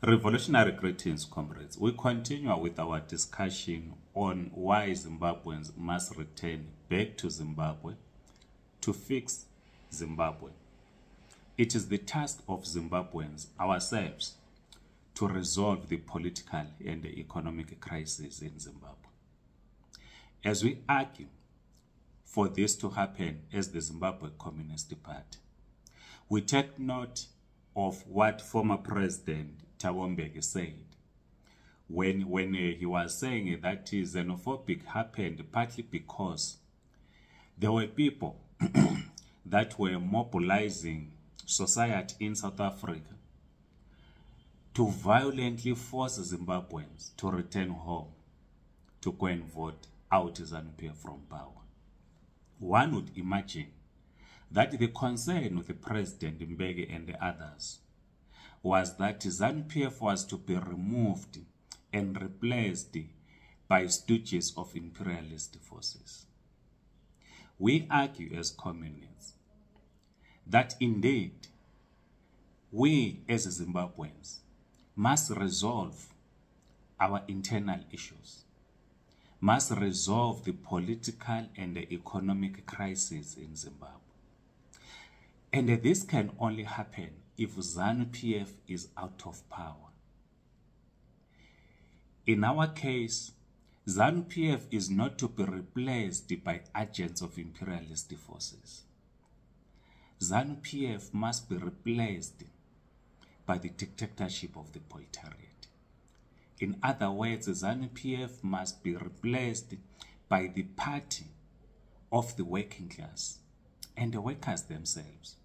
Revolutionary greetings, comrades. We continue with our discussion on why Zimbabweans must return back to Zimbabwe to fix Zimbabwe. It is the task of Zimbabweans ourselves to resolve the political and the economic crisis in Zimbabwe. As we argue for this to happen as the Zimbabwe Communist Party, we take note of what former President Thabo Mbeki said when, when uh, he was saying that xenophobic happened partly because there were people that were mobilizing society in South Africa to violently force Zimbabweans to return home to go and vote out ZANU-PF from power. One would imagine that the concern with the President Mbeki and the others was that ZANU-PF was to be removed and replaced by stooges of imperialist forces. We argue as communists that indeed we as Zimbabweans must resolve our internal issues, must resolve the political and the economic crisis in Zimbabwe. And this can only happen if ZANU-PF is out of power. In our case, ZANU-PF is not to be replaced by agents of imperialist forces. ZANU-PF must be replaced by the dictatorship of the proletariat. In other words, ZANU-PF must be replaced by the party of the working class and the workers themselves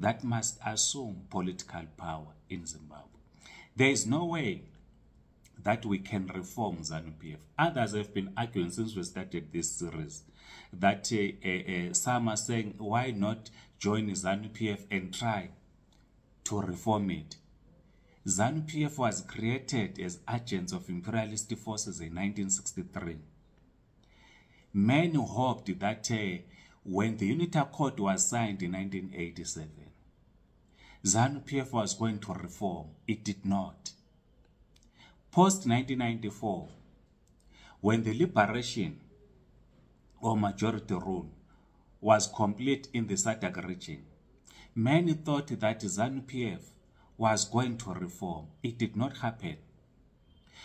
that must assume political power in Zimbabwe. There is no way that we can reform ZANU-PF. Others have been arguing since we started this series that uh, uh, uh, some are saying, why not join ZANU-PF and try to reform it? ZANU-PF was created as agents of imperialist forces in 1963. Many hoped that uh, when the Unity Accord was signed in 1987, ZANU-PF was going to reform. It did not. Post-1994, when the liberation or majority rule was complete in the SADC region, many thought that ZANU-PF was going to reform. It did not happen.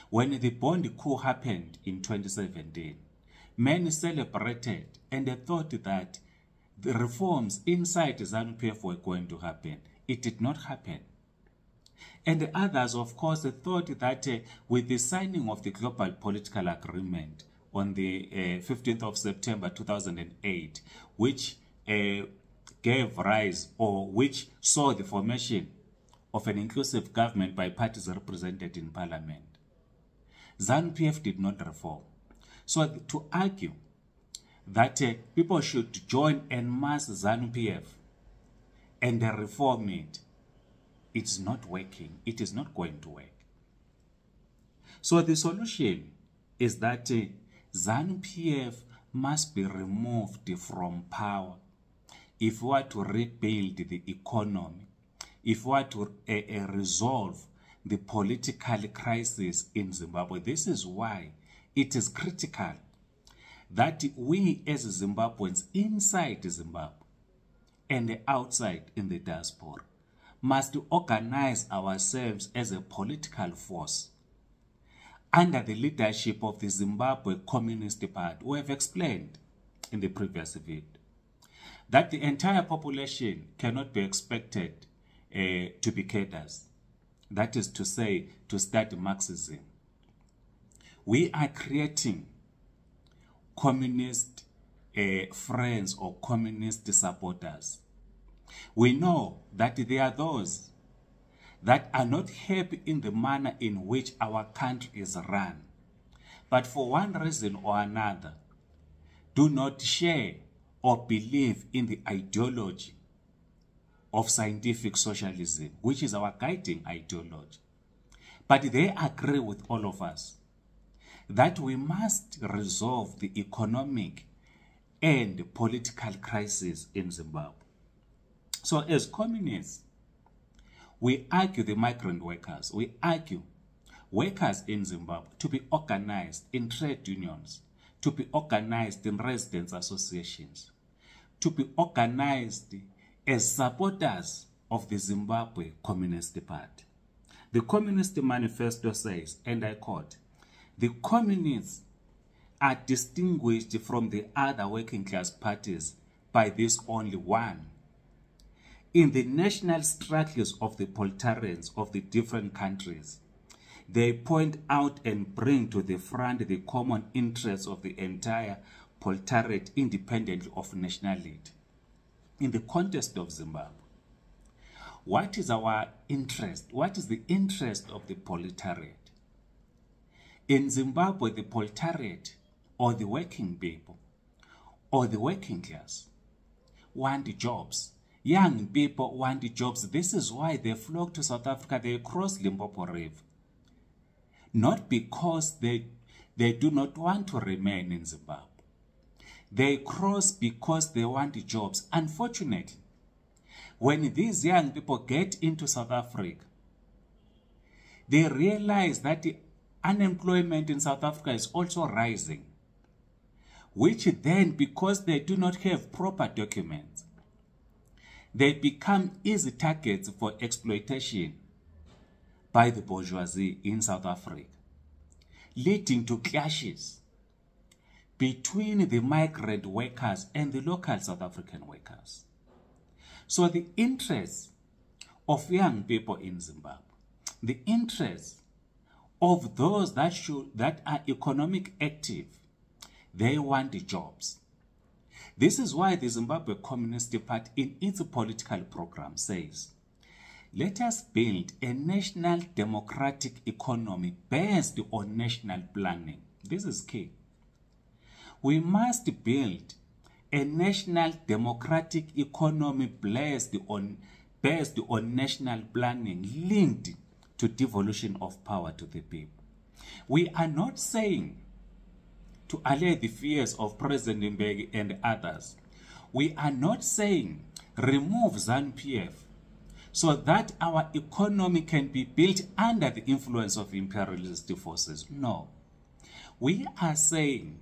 When the Bond coup happened in 2017, many celebrated and they thought that the reforms inside ZANU-PF were going to happen. It did not happen. And the others, of course, thought that uh, with the signing of the Global Political Agreement on the uh, 15th of September 2008, which uh, gave rise or which saw the formation of an inclusive government by parties represented in parliament, ZANU-PF did not reform. So to argue that uh, people should join en masse ZANU-PF and reform it, it's not working. It is not going to work. So the solution is that uh, ZANU-PF must be removed from power if we are to rebuild the economy, if we are to uh, uh, resolve the political crisis in Zimbabwe. This is why it is critical that we as Zimbabweans inside Zimbabwe and the outside in the diaspora must organize ourselves as a political force under the leadership of the Zimbabwe Communist Party. We have explained in the previous video that the entire population cannot be expected uh, to be cadres. That is to say, to study Marxism. We are creating communist uh, friends or communist supporters. We know that there are those that are not happy in the manner in which our country is run, but for one reason or another, do not share or believe in the ideology of scientific socialism, which is our guiding ideology. But they agree with all of us that we must resolve the economic and political crisis in Zimbabwe. So as communists, we argue the migrant workers, we argue workers in Zimbabwe to be organized in trade unions, to be organized in residents associations, to be organized as supporters of the Zimbabwe Communist Party. The Communist Manifesto says, and I quote, the communists are distinguished from the other working class parties by this only one. In the national struggles of the proletarians of the different countries, they point out and bring to the front the common interests of the entire proletariat independently of nationality. In the context of Zimbabwe, what is our interest? What is the interest of the proletariat? In Zimbabwe, the proletariat or the working people or the working class want jobs. Young people want jobs. This is why they flock to South Africa. They cross Limpopo River. Not because they, they do not want to remain in Zimbabwe. They cross because they want jobs. Unfortunately, when these young people get into South Africa, they realize that the unemployment in South Africa is also rising, which then, because they do not have proper documents, they become easy targets for exploitation by the bourgeoisie in South Africa, leading to clashes between the migrant workers and the local South African workers. So the interests of young people in Zimbabwe, the interests of those that should that are economic active, they want the jobs. This is why the Zimbabwe Communist Party in its political program says, let us build a national democratic economy based on national planning. This is key. We must build a national democratic economy based on, based on national planning linked to devolution of power to the people. We are not saying to allay the fears of President Mbeki and others. We are not saying remove ZANU-PF so that our economy can be built under the influence of imperialist forces. No. We are saying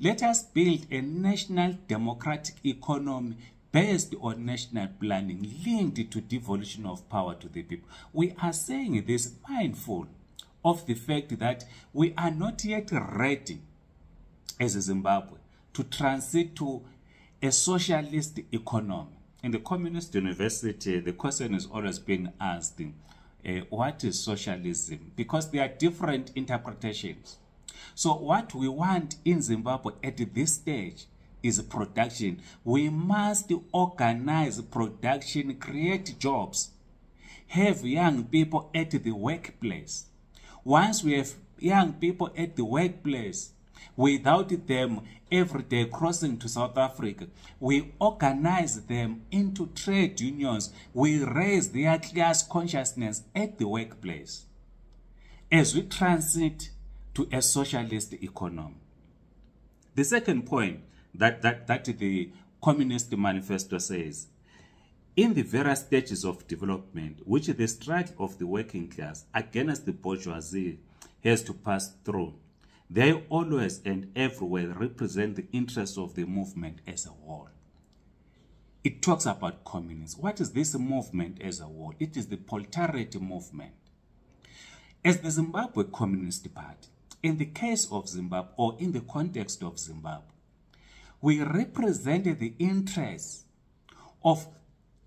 let us build a national democratic economy based on national planning linked to devolution of power to the people. We are saying this mindful of the fact that we are not yet ready as a Zimbabwe to transit to a socialist economy. In the communist university, the question is always being asked, uh, what is socialism? Because there are different interpretations. So what we want in Zimbabwe at this stage is production. We must organize production, create jobs, have young people at the workplace. Once we have young people at the workplace, without them every day crossing to South Africa, we organize them into trade unions. We raise their class consciousness at the workplace. As we transit to a socialist economy. The second point that, that, that the Communist Manifesto says, in the various stages of development, which the struggle of the working class against the bourgeoisie has to pass through, they always and everywhere represent the interests of the movement as a whole. It talks about communism. What is this movement as a whole? It is the proletariat movement. As the Zimbabwe Communist Party, in the case of Zimbabwe or in the context of Zimbabwe, we represent the interests of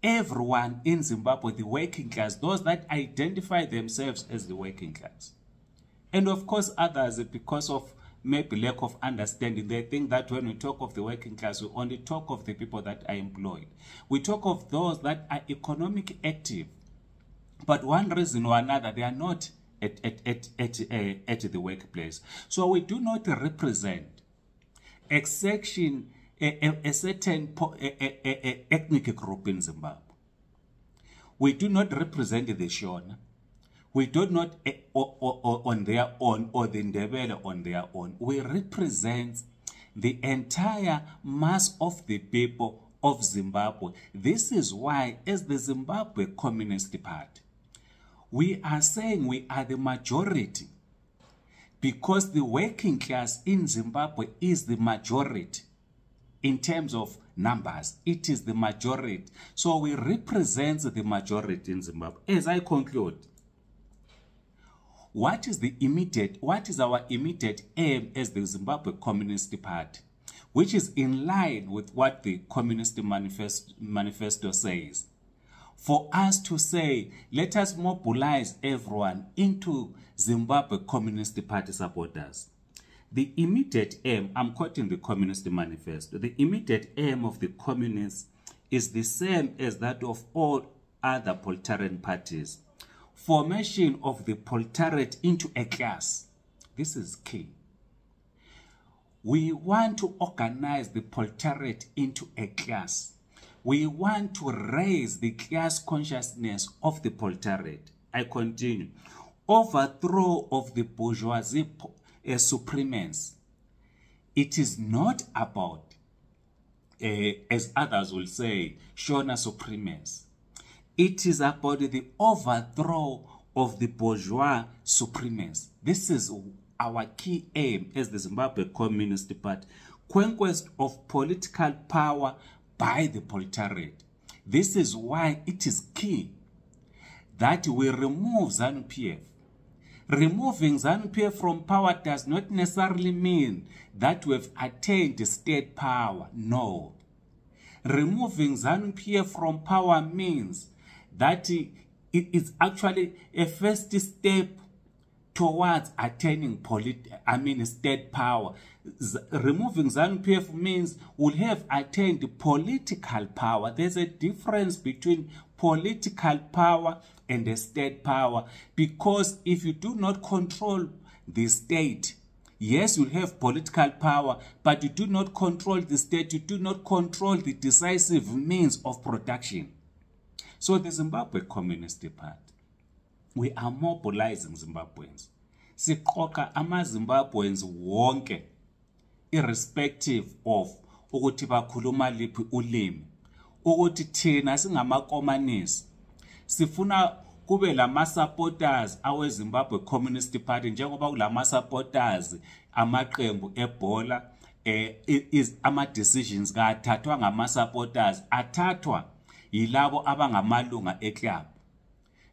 everyone in Zimbabwe, the working class, those that identify themselves as the working class. And of course, others, because of maybe lack of understanding, they think that when we talk of the working class, we only talk of the people that are employed. We talk of those that are economic active. But one reason or another, they are not at, at, at, at, uh, at the workplace. So we do not represent a section, a, a, a certain a, a, ethnic group in Zimbabwe. We do not represent the Shona. We do not or, on their own or the Ndebele on their own. We represent the entire mass of the people of Zimbabwe. This is why, as the Zimbabwe Communist Party, we are saying we are the majority because the working class in Zimbabwe is the majority in terms of numbers. It is the majority. So we represent the majority in Zimbabwe. As I conclude, what is the immediate, what is our immediate aim as the Zimbabwe Communist Party, which is in line with what the Communist Manifesto, Manifesto says? For us to say, let us mobilize everyone into Zimbabwe Communist Party supporters. The immediate aim, I'm quoting the Communist Manifesto, the immediate aim of the communists is the same as that of all other proletarian parties. Formation of the proletariat into a class. This is key. We want to organize the proletariat into a class. We want to raise the class consciousness of the proletariat. I continue. Overthrow of the bourgeoisie a supremacy. It is not about, uh, as others will say, Shona supremacy. It is about the overthrow of the bourgeois supremacy. This is our key aim as the Zimbabwe Communist Party. Conquest of political power by the proletariat. This is why it is key that we remove ZANU-PF Removing ZANU-PF from power does not necessarily mean that we have attained state power. No. Removing ZANU-PF from power means that it is actually a first step towards attaining polit I mean state power. Z removing ZANU-PF means we'll have attained political power. There's a difference between political power and the state power because if you do not control the state, yes, you'll have political power, but you do not control the state, you do not control the decisive means of production. So the Zimbabwe Communist Party, we are mobilizing Zimbabweans. siqoqa ama-zimbabweans wonke irrespective of ukuthi bakhuluma liphi ulimi ukuthi thina singamakomanisi sifuna kube lama-supporters awe-zimbabwe communist party njengoba kulama-supporters amaqembu ebhola eh ama-decisions kathathwa ngama-supporters athathwa yilabo abangamalunga eclub.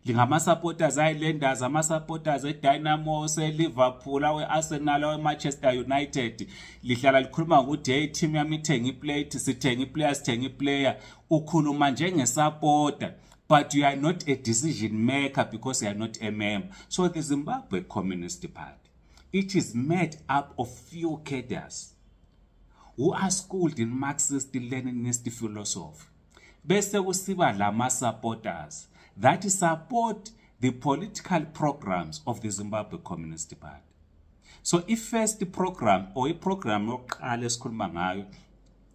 Lingama-supporters ayilanders ama-supporters edynamo seliverpool awe-arsenal awe-manchester united. Lihlala likhuluma ngokuthi hey team yami ithenga iplate sithenga iplayer sithenga iplayer. Ukhuluma njengesupporter but you are not a decision maker because you are not a member. So the zimbabwe communist party it is made up of few cadres who are schooled in marxist leninist philosophy bese kusiba lama-supporters. That support the political programs of the Zimbabwe Communist Party. So i-first program or i-program yokuqala esikhuluma ngayo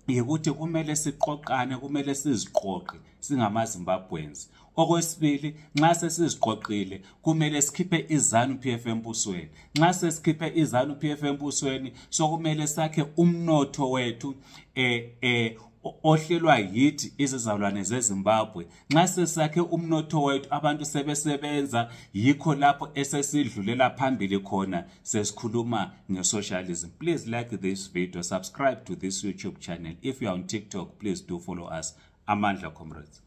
yikuthi kumele siqoqane kumele siziqoqe singamazimbabweans. Okwesibili nxa sesiziqoqile kumele sikhiphe izanu PF embusweni. Nxa sesikhiphe izanu PF embusweni sokumele sakhe umnotho wethu eh eh ohlelwa yithi izizalwane zezimbabwe. Nxa sesakhe umnotho wethu abantu sebesebenza yikho lapho esesidlulela phambili khona. Sesikhuluma nge-socialism. Please like this video subscribe to this youtube channel. If you are on tiktok please do follow us. Amandla comrades